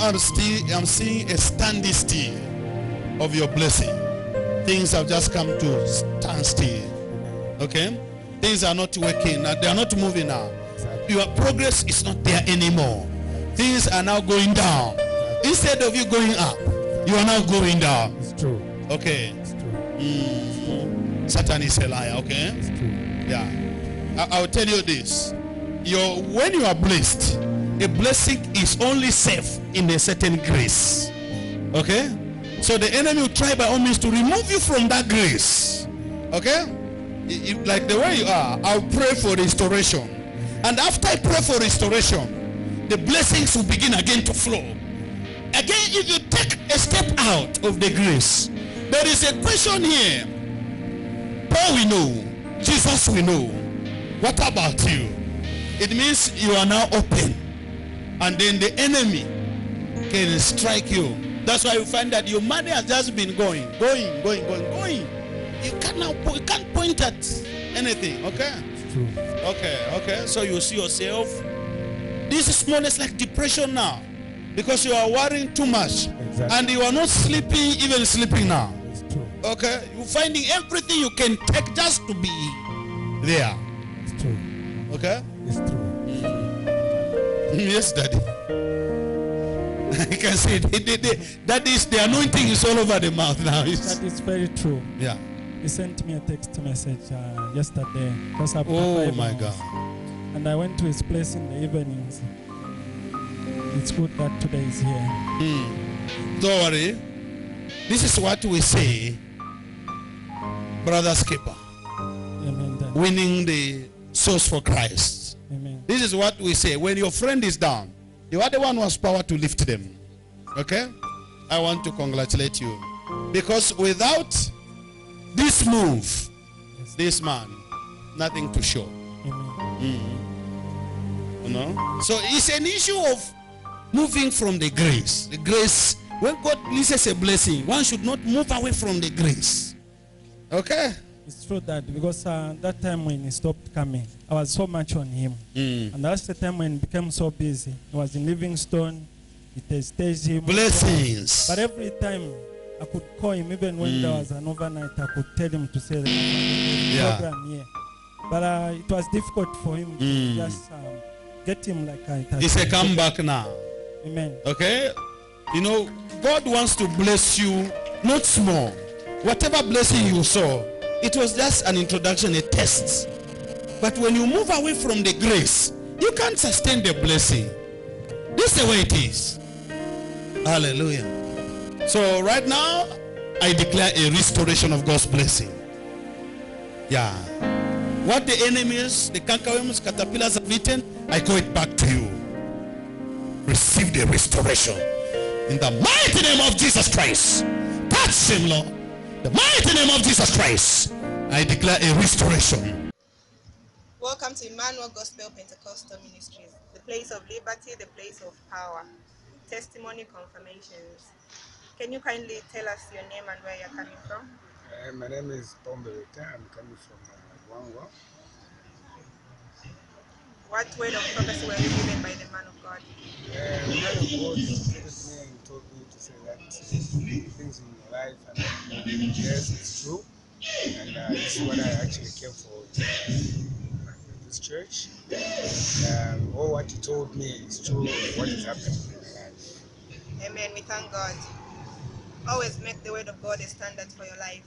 I'm still I'm seeing a standstill of your blessing. Things have just come to stand still. Okay? Things are not working. They are not moving now. Your progress is not there anymore. Things are now going down. Instead of you going up, you are now going down. It's true. Okay. It's true. Mm. Satan is a liar. Okay. It's true. Yeah. I, will tell you this. Your when you are blessed, a blessing is only safe in a certain grace. Okay? So the enemy will try by all means to remove you from that grace. Okay? It- it- like the way you are, I'll pray for restoration. And after I pray for restoration, the blessings will begin again to flow. Again, if you take a step out of the grace, there is a question here. Paul we know, Jesus we know. What about you? It means you are now open. And then the enemy can strike you. That's why you find that your money has just been going, going, going, going, going. You cannot you can't point at anything. Okay? It's true. Okay, okay. So you see yourself. This is more or less like depression now. Because you are worrying too much. Exactly. And you are not sleeping, even sleeping now. It's true. Okay? You're finding everything you can take just to be there. It's true. Okay? It's true. yes, Daddy. I can see. It- it- it- that is the anointing is all over the mouth now. It's- That is very true. yeah. He sent me a text message uh, yesterday. Oh my. God. And I went to his place in the evenings. It's good that today is here. Hmm. Don't worry. This is what we say, brother skipper, Amen. Winning the souls for Christ. Amen. This is what we say. When your friend is down, you are the one who has power to lift them. Okay? I want to congratulate you. Because without this move, this man, nothing to show. Amen. You know? So it's an issue of moving from the grace. The grace, when God releases a blessing, one should not move away from the grace. Okay? It's true that because uh, that time when he stopped coming, I was so much on him. Mm. And that's the time when he became so busy. He was in Livingstone. It tested him. Blessings. But every time I could call him, even when there was an overnight, I could tell him to say the Yeah. program here. But uh, it was difficult for him to Mm. just um, get him like I thought. It's a comeback now. Amen. Okay? You know, God wants to bless you, not small. Whatever blessing you saw, it was just an introduction, a test. But when you move away from the grace, you can't sustain the blessing. This is the way it is. Hallelujah. So right now, I declare a restoration of God's blessing. Yeah. What the enemies, the cankerworms, caterpillars have eaten, I call it back to you receive the restoration in the mighty name of Jesus Christ. Touch him, Lord. The mighty name of Jesus Christ. I declare a restoration. Welcome to Emmanuel Gospel Pentecostal Ministries, the place of liberty, the place of power. Testimony confirmations. Can you kindly tell us your name and where you're coming from? Uh, my name is Pombe Rita. I'm coming from uh, Wangwa. What word of prophecy were you given by the man of God? Uh, the man of God told me to say that things in your life, and yes, it's true. And uh, this is what I actually came for uh, this church. Um, all what he told me is true. What is happening in my life. Amen. We thank God. Always make the word of God a standard for your life.